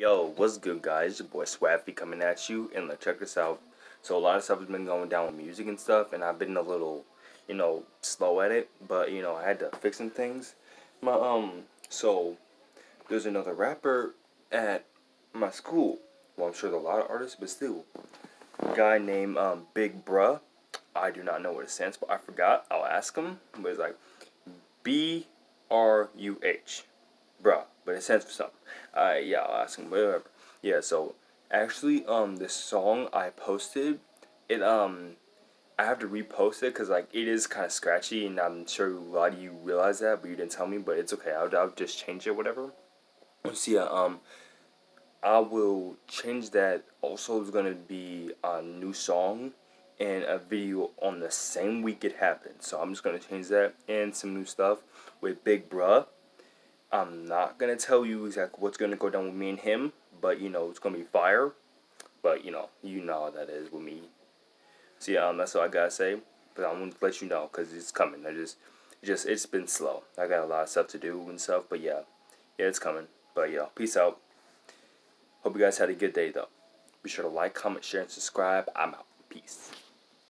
Yo, what's good guys? Your boy Swaffy coming at you and let's check this out. So a lot of stuff has been going down with music and stuff and I've been a little, you know, slow at it, but you know, I had to fix some things. My um so there's another rapper at my school. Well I'm sure there's a lot of artists, but still. Guy named um Big Bruh. I do not know what it stands for. I forgot. I'll ask him. But it's like B R U H. Bruh. But it stands for something. Uh, yeah, I'll ask him, whatever. Yeah, so actually, um, this song I posted, it, um, I have to repost it because, like, it is kind of scratchy, and I'm sure a lot of you realize that, but you didn't tell me, but it's okay. I'll, I'll just change it, whatever. Yeah, um, I will change that. Also, it's gonna be a new song and a video on the same week it happened. So I'm just gonna change that and some new stuff with Big Bruh. I'm not gonna tell you exactly what's gonna go down with me and him, but you know it's gonna be fire. But you know, you know how that is with me. So yeah, um, that's all I gotta say. But I'm gonna let you know because it's coming. I just, just it's been slow. I got a lot of stuff to do and stuff. But yeah, yeah, it's coming. But yeah, peace out. Hope you guys had a good day though. Be sure to like, comment, share, and subscribe. I'm out. Peace.